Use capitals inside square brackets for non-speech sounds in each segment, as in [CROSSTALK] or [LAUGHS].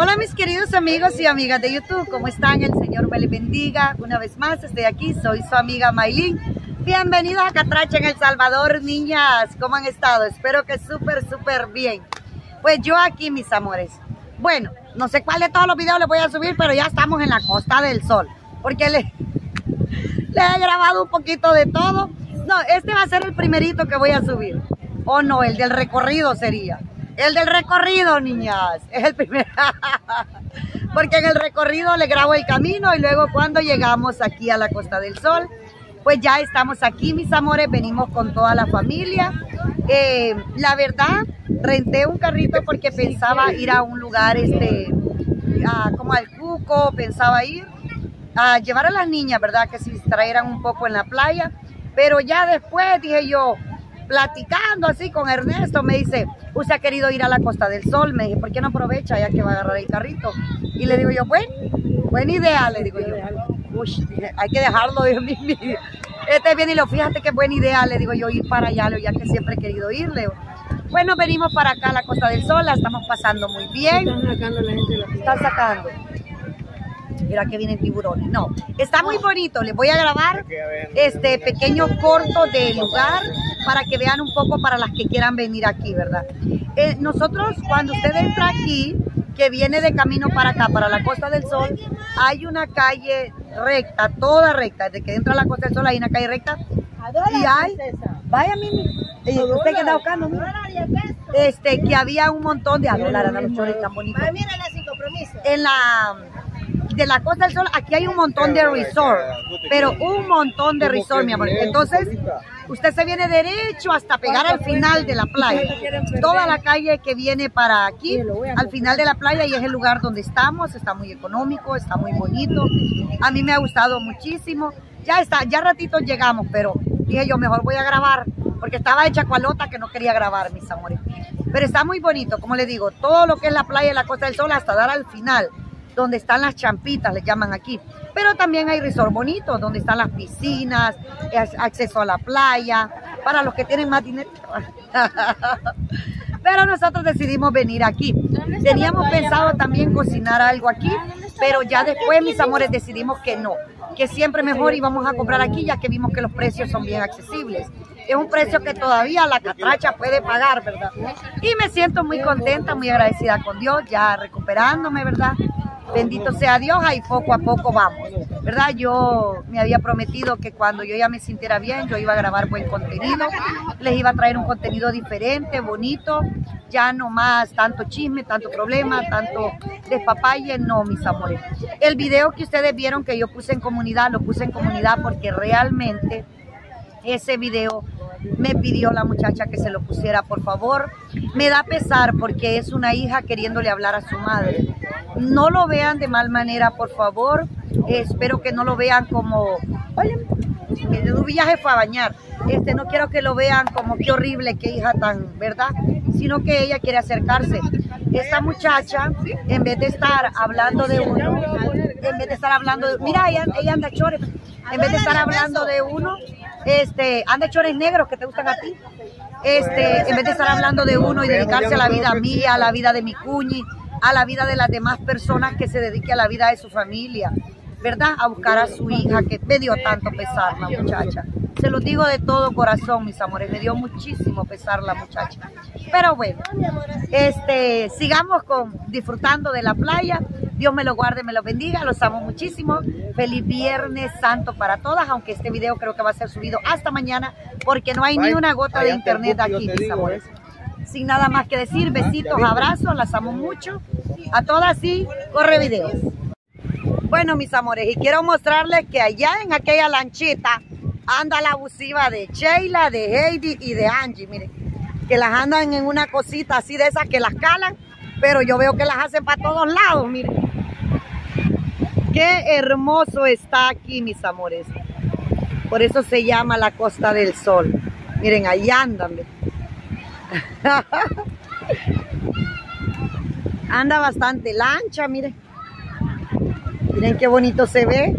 Hola mis queridos amigos y amigas de YouTube, ¿cómo están? El Señor me les bendiga. Una vez más estoy aquí, soy su amiga Maylin. Bienvenidos a Catracha en El Salvador, niñas. ¿Cómo han estado? Espero que súper, súper bien. Pues yo aquí, mis amores. Bueno, no sé cuál de todos los videos les voy a subir, pero ya estamos en la Costa del Sol. Porque le, le he grabado un poquito de todo. No, este va a ser el primerito que voy a subir. O no, el del recorrido sería. El del recorrido, niñas. Es el primer. [LAUGHS] Porque en el recorrido le grabo el camino y luego cuando llegamos aquí a la Costa del Sol, pues ya estamos aquí, mis amores. Venimos con toda la familia. Eh, la verdad, renté un carrito porque pensaba ir a un lugar, este, como al Cuco, pensaba ir a llevar a las niñas, ¿verdad? Que se distrayeran un poco en la playa. Pero ya después dije yo, platicando así con Ernesto, me dice, usted ha querido ir a la Costa del Sol, me dije, ¿por qué no aprovecha ya que va a agarrar el carrito? Y le digo yo, bueno, buena idea, le digo yo. Uy, hay que dejarlo, Dios mío. Este viene y lo fíjate qué buena idea, le digo yo, ir para allá, ya que siempre he querido ir, Leo. Bueno, venimos para acá a la Costa del Sol, la estamos pasando muy bien. Están sacando la gente de la Están sacando. Mira que vienen tiburones. No, está muy bonito. Les voy a grabar este pequeño corto del lugar para que vean un poco para las que quieran venir aquí, ¿verdad? Eh, nosotros, cuando usted entra aquí, que viene de camino para acá, para la Costa del Sol, hay una calle recta, toda recta. Desde que entra a la Costa del Sol hay una calle recta. Y hay, vaya Mimi, eh, usted que está buscando, este, que había un montón de, adolar, los chores tan bonitos. En la de la Costa del Sol, aquí hay un montón de resort, pero un montón de resort, mi amor. Entonces, usted se viene derecho hasta pegar al final de la playa. Toda la calle que viene para aquí, al final de la playa, y es el lugar donde estamos, está muy económico, está muy bonito. A mí me ha gustado muchísimo. Ya está, ya ratito llegamos, pero dije yo, mejor voy a grabar, porque estaba hecha cualota que no quería grabar, mis amores. Pero está muy bonito, como le digo, todo lo que es la playa de la Costa del Sol hasta dar al final donde están las champitas, le llaman aquí. Pero también hay resort bonitos, donde están las piscinas, acceso a la playa, para los que tienen más dinero. [LAUGHS] pero nosotros decidimos venir aquí. Teníamos pensado también cocinar algo aquí, pero ya después, mis amores, decidimos que no, que siempre mejor íbamos a comprar aquí, ya que vimos que los precios son bien accesibles. Es un precio que todavía la catracha puede pagar, ¿verdad? Y me siento muy contenta, muy agradecida con Dios, ya recuperándome, ¿verdad? Bendito sea Dios, ahí poco a poco vamos, ¿verdad? Yo me había prometido que cuando yo ya me sintiera bien, yo iba a grabar buen contenido, les iba a traer un contenido diferente, bonito, ya no más tanto chisme, tanto problema, tanto despapalle, no, mis amores. El video que ustedes vieron que yo puse en comunidad, lo puse en comunidad porque realmente ese video me pidió la muchacha que se lo pusiera, por favor. Me da pesar porque es una hija queriéndole hablar a su madre. No lo vean de mal manera, por favor. espero que no lo vean como, oye, un viaje fue a bañar. Este, no quiero que lo vean como qué horrible, qué hija tan, ¿verdad? Sino que ella quiere acercarse. Esta muchacha, en vez de estar hablando de uno, en vez de estar hablando de, mira, ella, ella anda chores, en vez de estar hablando de uno, este, anda chores negros que te gustan a ti. Este, en vez de estar hablando de uno y dedicarse a la vida mía, a la vida de mi cuñi, a la vida de las demás personas que se dedique a la vida de su familia, ¿verdad? A buscar a su hija, que me dio tanto pesar la muchacha. Se lo digo de todo corazón, mis amores, me dio muchísimo pesar la muchacha. Pero bueno, este, sigamos con disfrutando de la playa. Dios me lo guarde, me lo bendiga, los amo muchísimo. Feliz Viernes Santo para todas, aunque este video creo que va a ser subido hasta mañana, porque no hay ni una gota de internet aquí, mis amores. Sin nada más que decir, besitos, abrazos, las amo mucho. A todas y corre videos. Bueno, mis amores, y quiero mostrarles que allá en aquella lanchita anda la abusiva de Sheila, de Heidi y de Angie, miren, que las andan en una cosita así de esas que las calan, pero yo veo que las hacen para todos lados, miren. Qué hermoso está aquí, mis amores. Por eso se llama la Costa del Sol. Miren, ahí andan. [LAUGHS] Anda bastante lancha, miren. Miren qué bonito se ve.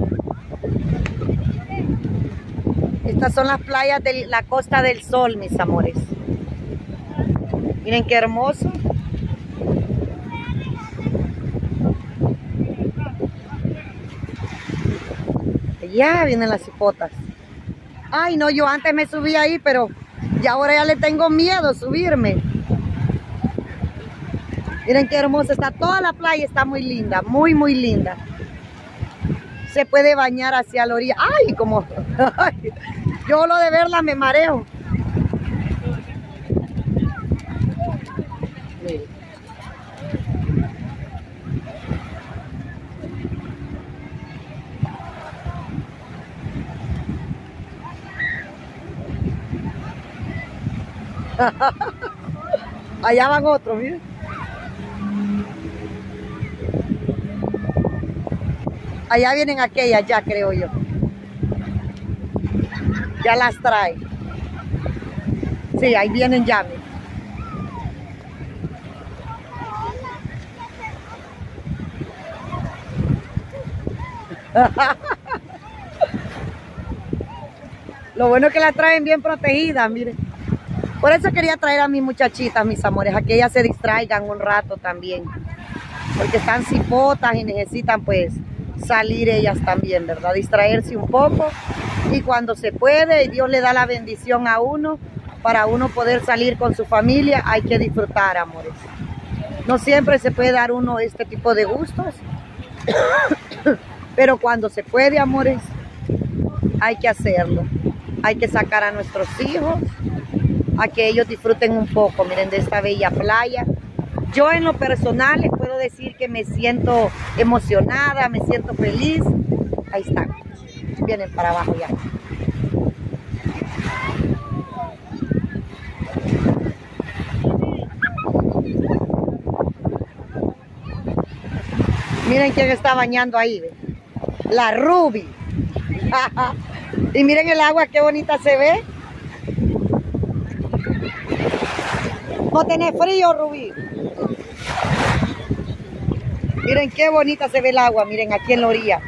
Estas son las playas de la Costa del Sol, mis amores. Miren qué hermoso. Allá vienen las cipotas. Ay, no, yo antes me subí ahí, pero ya ahora ya le tengo miedo subirme. Miren qué hermosa está. Toda la playa está muy linda, muy, muy linda. Se puede bañar hacia la orilla. Ay, como... [LAUGHS] yo lo de verla me mareo. [LAUGHS] Allá van otros, miren. Allá vienen aquellas ya, creo yo. Ya las trae. Sí, ahí vienen ya. [LAUGHS] Lo bueno es que la traen bien protegida, miren. Por eso quería traer a mis muchachitas, mis amores, a que ellas se distraigan un rato también. Porque están cipotas y necesitan pues salir ellas también, ¿verdad? Distraerse un poco. Y cuando se puede, y Dios le da la bendición a uno, para uno poder salir con su familia, hay que disfrutar, amores. No siempre se puede dar uno este tipo de gustos. [COUGHS] Pero cuando se puede, amores, hay que hacerlo. Hay que sacar a nuestros hijos a que ellos disfruten un poco, miren, de esta bella playa. Yo en lo personal les puedo decir que me siento emocionada, me siento feliz. Ahí están, vienen para abajo ya. Miren quién está bañando ahí, la Ruby. [LAUGHS] y miren el agua, qué bonita se ve. No tenés frío, Rubí. Miren qué bonita se ve el agua, miren aquí en la orilla.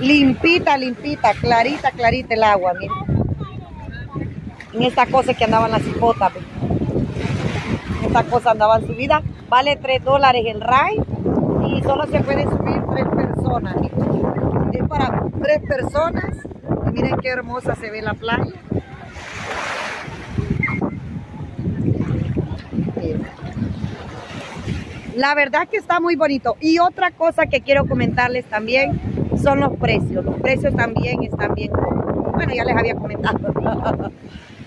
Limpita, limpita, clarita, clarita el agua, miren. En esta cosa que andaban las cipotas. En esta andaban subida. Vale 3 dólares el ride y solo se pueden subir tres personas. Es para tres personas. Y miren qué hermosa se ve la playa. La verdad que está muy bonito. Y otra cosa que quiero comentarles también son los precios. Los precios también están bien cómodos. Bueno, ya les había comentado. [LAUGHS]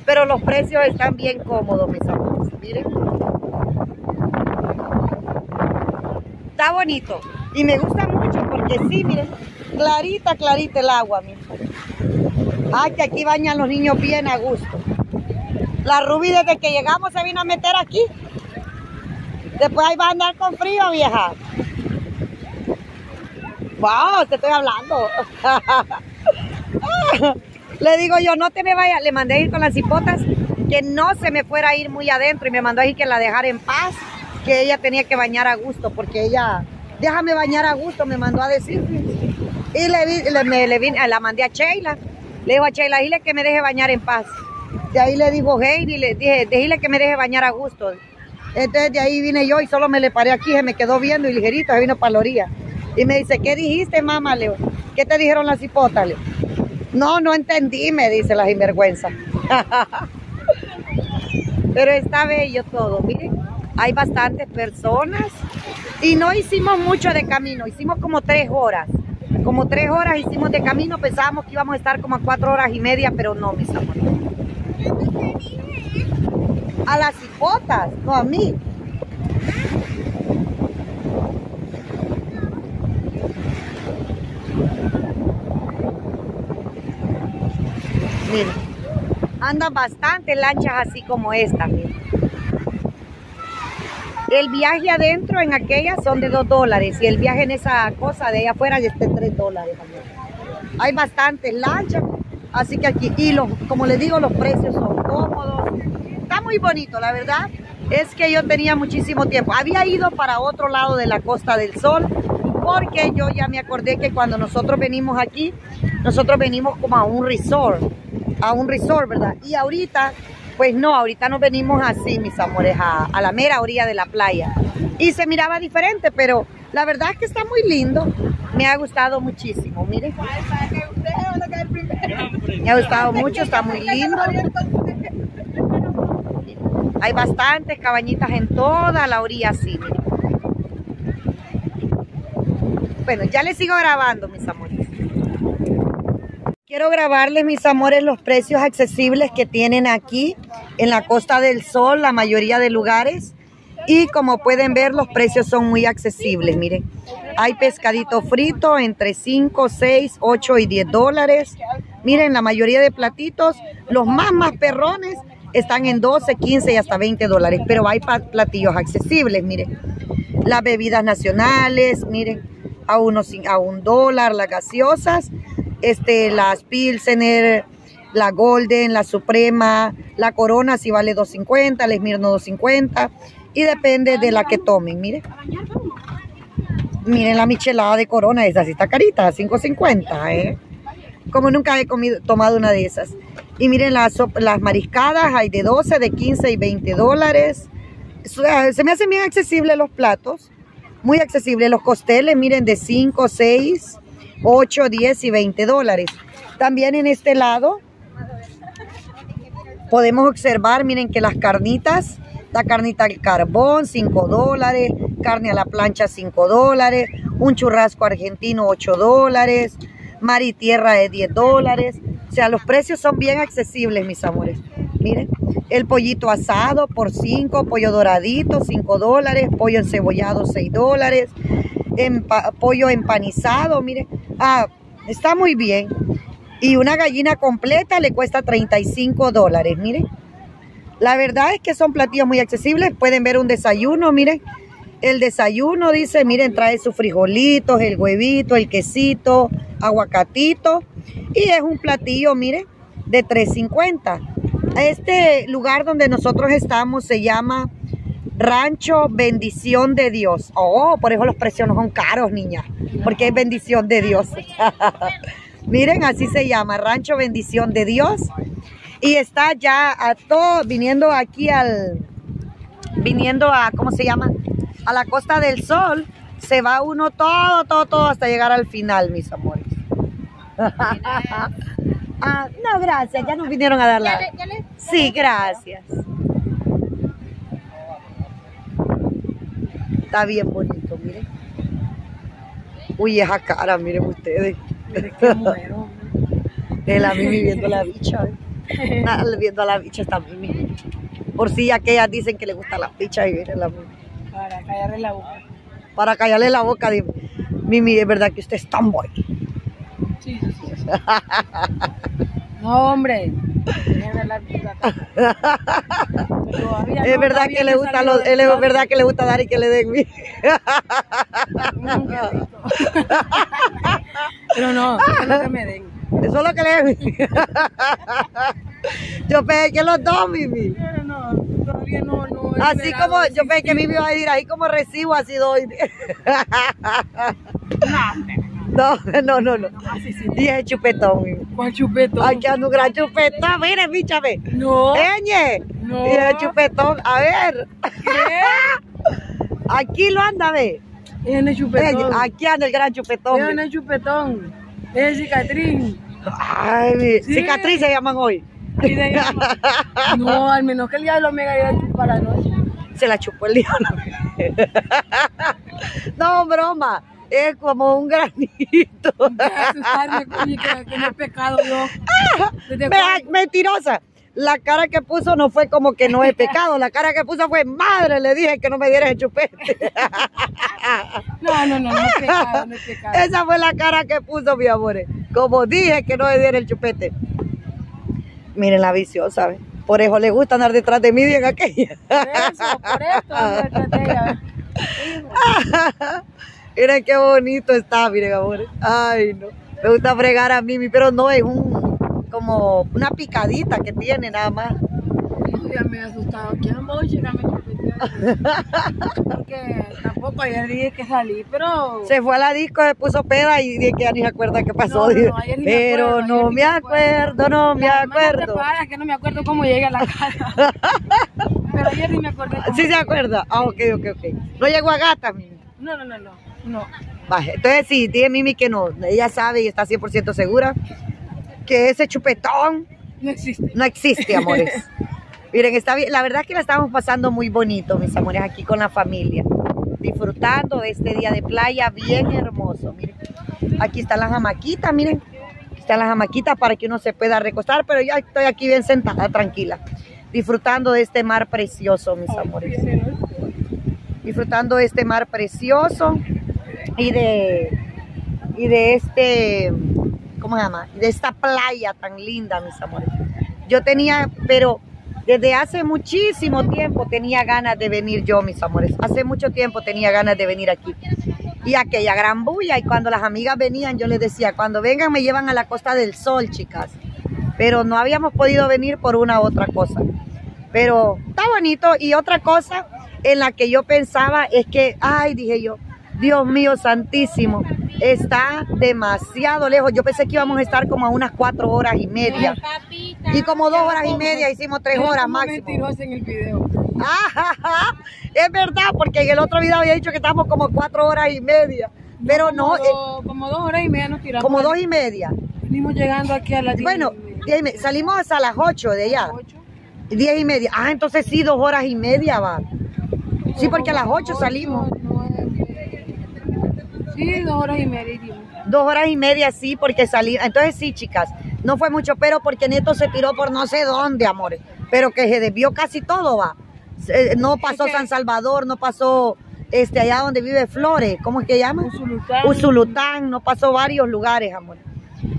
Pero los precios están bien cómodos, mis amores. Miren. Está bonito. Y me gusta mucho porque sí, miren. Clarita, clarita el agua, miren. Ay, que aquí bañan los niños bien a gusto. La Ruby desde que llegamos se vino a meter aquí. Después ahí va a andar con frío, vieja. Wow, te estoy hablando. [LAUGHS] le digo yo, no te me vayas. Le mandé a ir con las hipotas que no se me fuera a ir muy adentro y me mandó a ir que la dejara en paz, que ella tenía que bañar a gusto porque ella, déjame bañar a gusto, me mandó a decir. Y le, le, le vine, la mandé a Sheila. Le digo a Sheila, dile que me deje bañar en paz. De ahí le dijo Heidi, le dije, dile que me deje bañar a gusto. Entonces de ahí vine yo y solo me le paré aquí, se me quedó viendo y ligerito se vino para la orilla. Y me dice, ¿qué dijiste, mamá, Leo? ¿Qué te dijeron las hipotas? No, no entendí, me dice la sinvergüenza. [LAUGHS] Pero está bello todo, miren. Hay bastantes personas y no hicimos mucho de camino, hicimos como tres horas. Como tres horas hicimos de camino, pensábamos que íbamos a estar como a cuatro horas y media, pero no, mis amores a las hipotas, no a mí. Miren, andan bastante lanchas así como esta. El viaje adentro en aquella son de 2 dólares y el viaje en esa cosa de allá afuera es de 3 dólares Hay bastantes lanchas, así que aquí, y los, como les digo, los precios son muy bonito, la verdad es que yo tenía muchísimo tiempo. Había ido para otro lado de la Costa del Sol porque yo ya me acordé que cuando nosotros venimos aquí, nosotros venimos como a un resort, a un resort, ¿verdad? Y ahorita, pues no, ahorita nos venimos así, mis amores, a, la mera orilla de la playa. Y se miraba diferente, pero la verdad es que está muy lindo. Me ha gustado muchísimo, miren. Me ha gustado mucho, está muy lindo. [LAUGHS] Hay bastantes cabañitas en toda la orilla así, Bueno, ya les sigo grabando, mis amores. Quiero grabarles, mis amores, los precios accesibles que tienen aquí en la Costa del Sol, la mayoría de lugares. Y como pueden ver, los precios son muy accesibles, miren. Hay pescadito frito entre 5, 6, 8 y 10 dólares. Miren, la mayoría de platitos, los más, más perrones, están en 12, 15 y hasta 20 dólares. Pero hay platillos accesibles, miren. Las bebidas nacionales, miren, a, unos, a un dólar, las gaseosas, este, las Pilsener, la Golden, la Suprema, la Corona si vale 2.50, el Esmirno 2.50 y depende de la que tomen, miren. Miren la michelada de Corona, esa sí está carita, 5.50, ¿eh? Como nunca he comido, tomado una de esas. Y miren las, las mariscadas, hay de 12, de 15 y 20 dólares. Se me hacen bien accesibles los platos, muy accesibles. Los costeles, miren, de 5, 6, 8, 10 y 20 dólares. También en este lado podemos observar, miren que las carnitas, la carnita al carbón, 5 dólares, carne a la plancha, 5 dólares, un churrasco argentino, 8 dólares, mar y tierra de 10 dólares. O sea, los precios son bien accesibles, mis amores. Miren, el pollito asado por 5, pollo doradito, 5 dólares, pollo encebollado, 6 dólares, pollo empanizado, miren. Ah, está muy bien. Y una gallina completa le cuesta 35 dólares, miren. La verdad es que son platillos muy accesibles. Pueden ver un desayuno, miren. El desayuno dice, miren, trae sus frijolitos, el huevito, el quesito, aguacatito. Y es un platillo, miren, de 3.50. Este lugar donde nosotros estamos se llama Rancho Bendición de Dios. Oh, por eso los precios no son caros, niña. Porque es bendición de Dios. [LAUGHS] miren, así se llama, Rancho Bendición de Dios. Y está ya a todo, viniendo aquí al, viniendo a, ¿cómo se llama? A la Costa del Sol, se va uno todo, todo, todo hasta llegar al final, mis amores. ah, no, gracias, ya nos vinieron a dar la... Sí, gracias. Está bien bonito, miren. Uy, esa cara, miren ustedes. Es la Mimi viendo la bicha. ¿eh? [LAUGHS] Ah, viendo a la bicha está Mimi. Por si aquellas dicen que le gusta la bicha y viene la Mimi. Para callarle la boca. Para callarle la boca, dime. Mimi, es verdad que usted es tan boy. Sí, sí, sí. [LAUGHS] no, hombre. es verdad que le gusta los, es verdad que le gusta dar y que le den Pero no, eso es lo que me den. Eso es lo que le den. Yo pensé que los dos, Mimi. No, no, todavía no, no. Así como, yo pensé que Mimi iba a decir, ahí como recibo, así doy. No, no, no, no. Y ese chupetón. ¿Cuál chupetón? Aquí anda un gran chupetón, mire, bichame. No. Eñe. No. Y ese chupetón, a ver. ¿Qué? [LAUGHS] Aquí lo anda, ve. Es chupetón. Aquí anda el gran chupetón. Es el chupetón. Es cicatriz. Ay, mi cicatriz se llaman hoy. [LAUGHS] No, al menos que el diablo me haya para la noche. Se la chupó el diablo. No, broma. Es como un granito. que no he pecado yo. Mentirosa la cara que puso no fue como que no es pecado, la cara que puso fue, madre, le dije que no me dieras el chupete. [LAUGHS] No, no, no, no es pecado, no es pecado. Esa fue la cara que puso, mi amor, como dije que no me diera el chupete. Miren la viciosa, ¿sabes? Por eso le gusta andar detrás de mí en aquella. Por eso, por esto, detrás de ella. [LAUGHS] Miren qué bonito está, miren, amor. Ay, no. Me gusta fregar a Mimi, pero no es un como una picadita que tiene nada más. Ya me he asustado. ¿Quién voy a llegarme Porque tampoco ayer dije que salí, pero... Se fue a la disco, se puso peda y dije que ya ni se acuerda qué pasó. No, no, pero no me acuerdo, no me acuerdo. Para, que no me acuerdo cómo llegué a la casa. [LAUGHS] pero ayer ni me acuerdo. Sí se acuerda. Ah, ok, ok, ok. No llegó a gata, Mimi. No, no, no, no. no. Entonces sí, dije Mimi que no. Ella sabe y está 100% segura que ese chupetón No existe. no existe, amores. [LAUGHS] Miren, está bien. La verdad es que la estamos pasando muy bonito, mis amores, aquí con la familia. Disfrutando de este día de playa bien hermoso. Miren, aquí están las hamaquitas, miren. Están las hamaquitas para que uno se pueda recostar, pero ya estoy aquí bien sentada, tranquila. Disfrutando de este mar precioso, mis amores. Disfrutando de este mar precioso y de, y de este, ¿cómo se llama? De esta playa tan linda, mis amores. Yo tenía, pero desde hace muchísimo tiempo tenía ganas de venir yo, mis amores. Hace mucho tiempo tenía ganas de venir aquí. Y aquella gran bulla. Y cuando las amigas venían, yo les decía, cuando vengan me llevan a la Costa del Sol, chicas. Pero no habíamos podido venir por una u otra cosa. Pero está bonito. Y otra cosa en la que yo pensaba es que, ay, dije yo, Dios mío santísimo, está demasiado lejos. Yo pensé que íbamos a estar como a unas cuatro horas y media. Y como dos horas y media hicimos tres horas máximo. mentirosa en el video. Ah, [LAUGHS] es verdad, porque en el otro video había dicho que estábamos como cuatro horas y media. Pero no, como, eh, como dos horas y media nos tiramos. como dos y media. Venimos llegando aquí a las diez Bueno, diez y salimos a las ocho de allá. Ocho. Diez y media. Ah, entonces sí, dos horas y media va. Sí, porque a las ocho salimos. Sí, dos horas y media. Dos horas y media sí, porque salí. Entonces sí, chicas, no fue mucho, pero porque Neto se tiró por no sé dónde, amores. Pero que se desvió casi todo, va. Se- No pasó San Salvador, no pasó este allá donde vive Flores, ¿cómo es que llama? Usulután. Usulután, no pasó varios lugares, amor.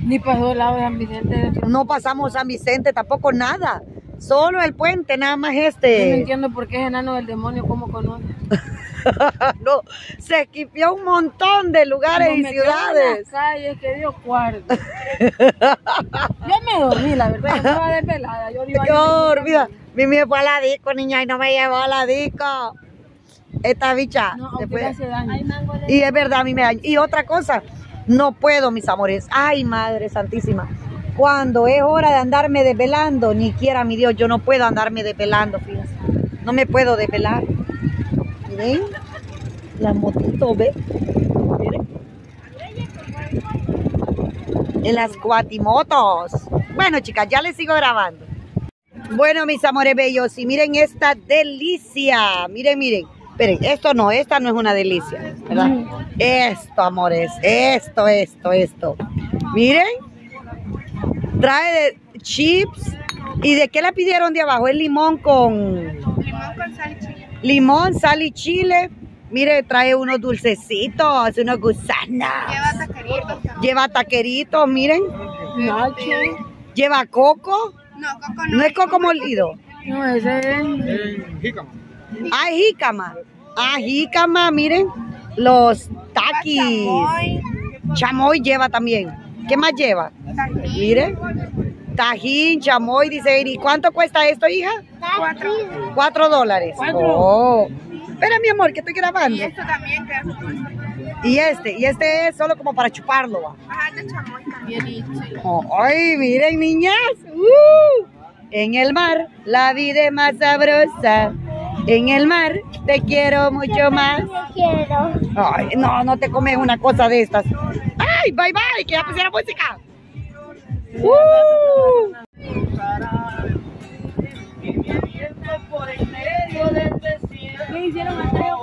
Ni pasó el lado de San Vicente. de No pasamos San Vicente, tampoco nada. Solo el puente, nada más Yo no este. entiendo por qué es enano del demonio, cómo conoce. [LAUGHS] no, se esquipió un montón de lugares y en ciudades. las calles que dio cuarto. [LAUGHS] yo me dormí, la verdad. Yo estaba desvelada. Yo iba Qué dormida. Mimi me fue a la disco, niña, y no me llevó a la disco. Esta bicha No, se aunque fue. le hace daño. Y es verdad, a mí me daña. Y otra cosa, no puedo, mis amores. Ay, Madre Santísima. Cuando es hora de andarme desvelando, ni quiera mi Dios, yo no puedo andarme desvelando, fíjense. No me puedo desvelar. Miren, la motito, ve. Miren. En las cuatimotos. Bueno, chicas, ya les sigo grabando. Bueno, mis amores bellos, y miren esta delicia. Miren, miren. Esperen, esto no, esta no es una delicia, ¿verdad? Esto, amores, esto, esto, esto. Miren, trae de chips. ¿Y de qué la pidieron de abajo? Es limón con Limón con sal y chile. limón, sal y chile. Mire, trae unos dulcecitos, unos gusanos. Lleva taqueritos. Lleva taqueritos, miren. Nacho. Lleva coco. No, coco no. No es coco molido. No, ese es. Ah, jícama. Ah, jícama, miren. Los taquis. Chamoy, Chamoy lleva también. ¿Qué más lleva? tajín. Mire. Tajín, chamoy, dice. ¿Y cuánto cuesta esto, hija? Cuatro. Cuatro dólares. Cuatro. Oh. Espera, mi amor, que estoy grabando. Y esto también que Y este, y este es solo como para chuparlo. va. Ajá, de chamoy también. Ay, miren, niñas. Uh, en el mar, la vida es más sabrosa. En el mar, te quiero mucho más. Quiero. Ay, no, no te comes una cosa de estas. Ay, bye bye, que ya pusiera música. Uh. ¿Qué hicieron Mateo?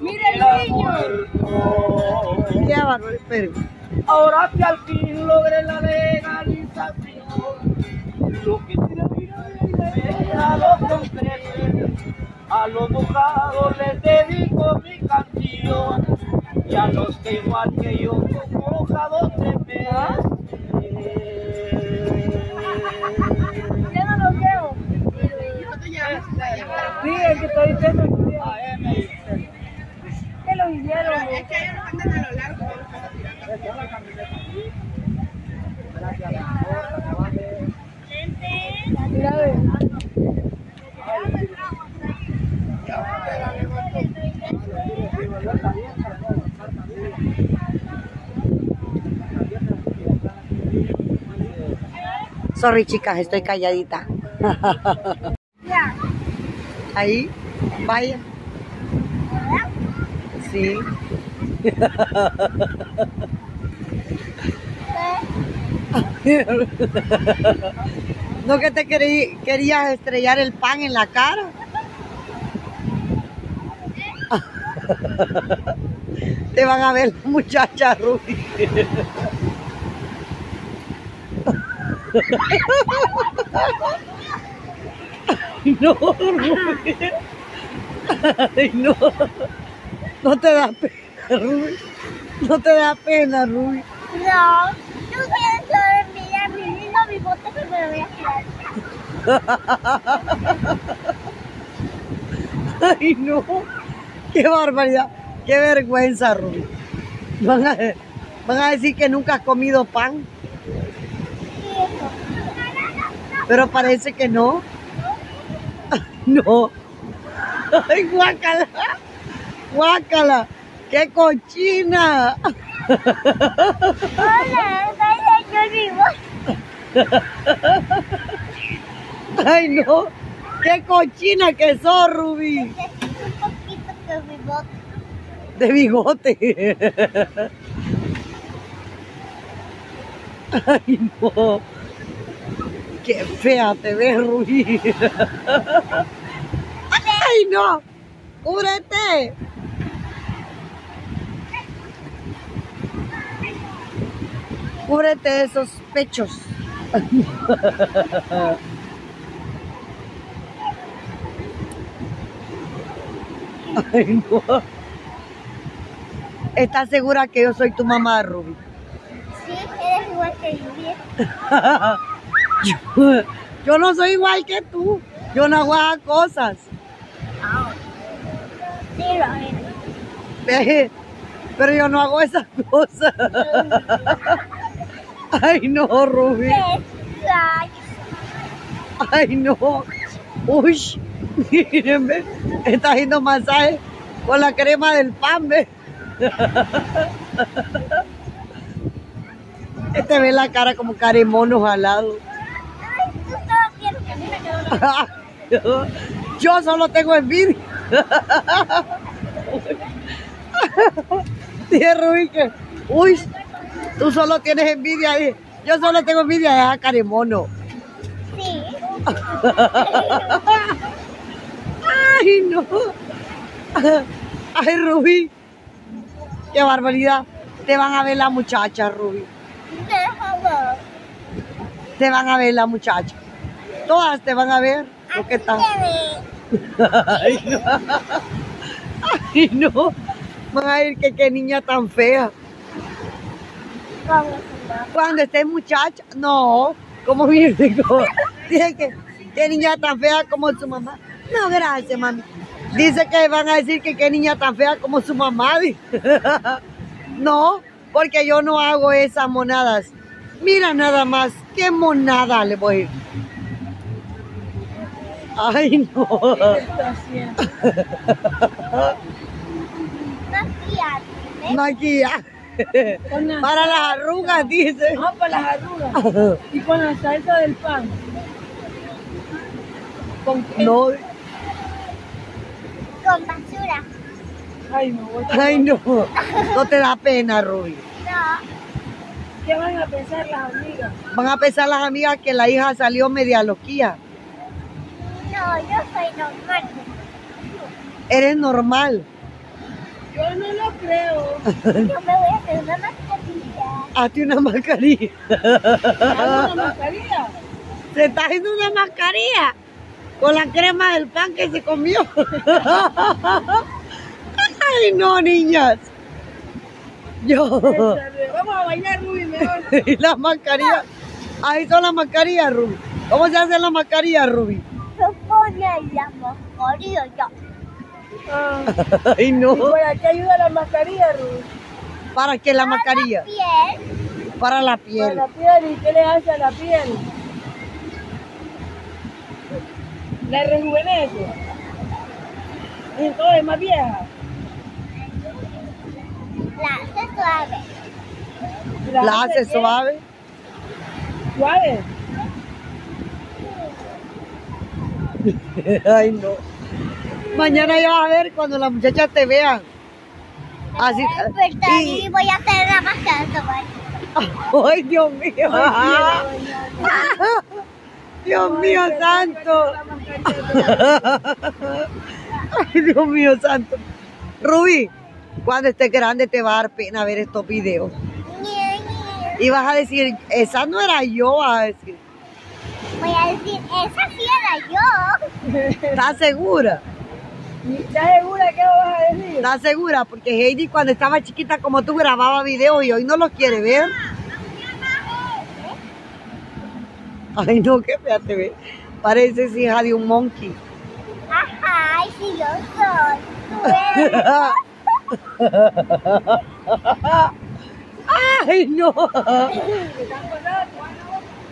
Mira el niño. Ya va, esperen. Ahora que al fin logré la legalización, lo que era lo concreto. A los mojados les dedico mi canción y a los que igual que yo son mojados de Ya no lo veo. Sí, el que está diciendo que lo hicieron. Es que ellos nos mandan a lo largo. Ve. Sorry, chicas, estoy calladita. Ahí, vaya. Sí. [LAUGHS] ¿No que te querí- querías estrellar el pan en la cara? [LAUGHS] Te van a ver muchacha Ruby. Ay, no, Ruby. Ay, no. No te da pena, Ruby. No te da pena, Ruby. No, tú quieres dormir a mi lindo bigote que me lo voy a quedar. [LAUGHS] Ay, no. Qué barbaridad. Qué vergüenza, Ruby. Van a, van a decir que nunca has comido pan. Pero parece que no. [LAUGHS] No. Ay, guácala. Guácala. Qué cochina. [LAUGHS] Hola, soy bigote. [LAUGHS] Ay, no. Qué cochina que sos. Necesito un poquito de bigote. De [LAUGHS] bigote. Ay, no. Qué fea te ves, Rubí. [LAUGHS] Ay, no. Cúbrete. Cúbrete esos pechos. Ay, no. ¿Estás segura que yo soy tu mamá, Ruby? Sí, eres igual que Lluvia. Yo, [LAUGHS] yo no soy igual que tú. Yo no hago cosas. Sí, lo Pero yo no hago esas cosas. [LAUGHS] Ay, no, Ruby. Ay, no. Uy, mírenme. Está haciendo masaje con la crema del pan, ¿ve? Este ve la cara como caremono jalado. [LAUGHS] Yo solo tengo envidia. [LAUGHS] Dije Rubí que, uy, tú solo tienes envidia. Dije, Yo solo tengo envidia de esa caremono. Sí. Ay, no. Ay, Rubí. Qué barbaridad. Te van a ver la muchacha, Rubí. Te van a ver la muchacha. Todas te van a ver. Lo que están. Ay, no. [LAUGHS] Ay, no. Van a decir que qué niña tan fea. Vamos a Cuando estés muchacha, no, como rico. Dice que qué niña tan fea como su mamá. No, gracias, mami. Dice que van a decir que qué niña tan fea como su mamá. [LAUGHS] No, porque yo no hago esas monadas. Mira nada más, qué monada le voy a ir. Ay, no. ¿Qué está. Maquillaje. [LAUGHS] Para las arrugas, dice. Ah, para las arrugas. Y con la salsa del pan. ¿Con qué? No, Con basura. Ay, no, ay, no. No te da pena, Ruby. No. ¿Qué van a pensar las amigas? Van a pensar las amigas que la hija salió media loquía. No, yo soy normal. Eres normal. Yo no lo creo. [LAUGHS] Yo me voy a hacer una mascarilla. Hazte una mascarilla. ¿Hago una mascarilla? Se está haciendo una mascarilla con la crema del pan que se comió. [LAUGHS] Ay, no, niñas. Yo. Vamos a bailar, Ruby, mejor. [LAUGHS] Y las mascarillas. Ahí son las mascarillas, Ruby. ¿Cómo se hacen las mascarillas, Ruby? Se pone la mascarilla ya. Ah, Ay, no. ¿Y para qué ayuda la mascarilla, Ruby? ¿Para qué la mascarilla? Piel. Para la Para piel. la piel. ¿Y qué le hace a la piel? La rejuvenece. Y entonces es más vieja. La hace suave. La hace bien. suave. Suave. [LAUGHS] Ay, no. Mañana ya vas a ver cuando las muchachas te vean. Así, y- y voy a hacer la máscara. ¡Ay, Dios mío! [LAUGHS] ¡Dios mío santo! [LAUGHS] ¡Ay, Dios mío santo! Rubí, cuando estés grande te va a dar pena ver estos videos. Y vas a decir, esa no era yo, vas a decir. Voy a decir, esa sí era yo. [LAUGHS] ¿Estás segura? ¿Estás segura que lo vas a decir? ¿Estás segura? Porque Heidi cuando estaba chiquita como tú grababa videos y hoy no los quiere ver. Ay, no, qué fea te ve. Pareces hija de un monkey. Ajá, si yo soy. [LAUGHS] Ay, no.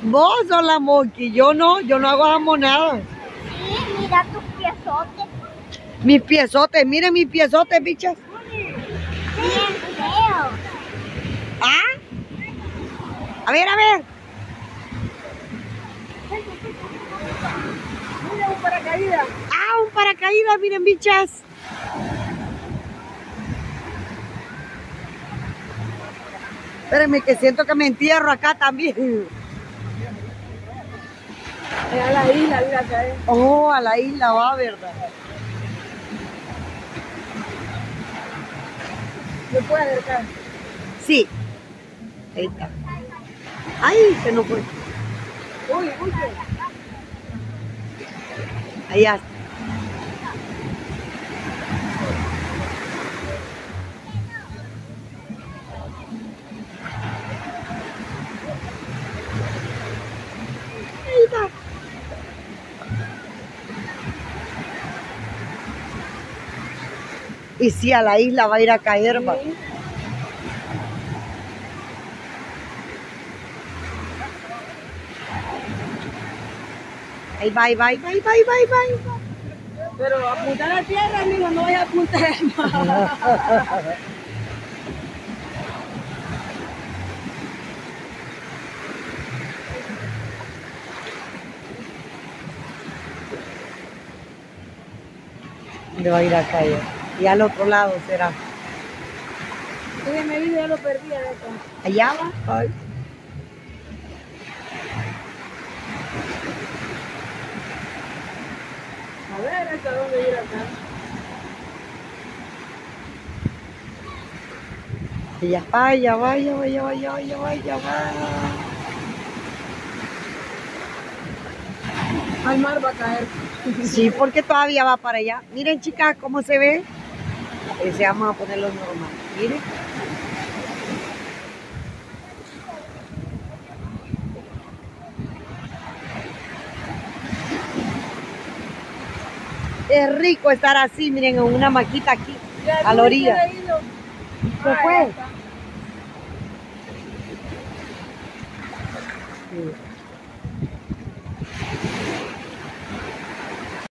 Vos sos la monkey, yo no, yo no hago jamonada. Sí, mira tus piezotes. Mis piezotes, miren mis piezotes, bichas. ¿Ah? A ver, a ver. Mira un paracaídas. Ah, un paracaídas, miren, bichas. Espérenme que siento que me entierro acá también. A la isla, mira acá. Oh, a la isla va, ¿verdad? ¿Se puede acercar? Sí. Ahí está. Ay, se nos fue. Uy, uy. Allá. Ahí Y si a la isla va a ir a caer, va. Ahí va, ahí va, ahí va, ahí va, ahí va, ahí va, ahí va. Pero apuntar a tierra, amigo, no vayas a apuntar al [LAUGHS] va a ir a caer. Y al otro lado será. Oye, me vine ya lo perdí esto. Allá va. Ay. A ver, ¿hasta dónde ir acá? Va, allá va, allá va, allá va, allá va. Al mar va a caer. Sí, porque todavía va para allá. Miren, chicas, cómo se ve. Ese vamos a ponerlo normal. Miren. Es rico estar así, miren, en una maquita aquí, a la orilla. ¿Se fue? Sí.